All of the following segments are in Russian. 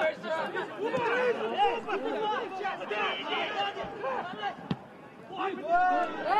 五百二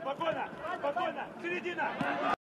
Спокойно! Спокойно! Середина!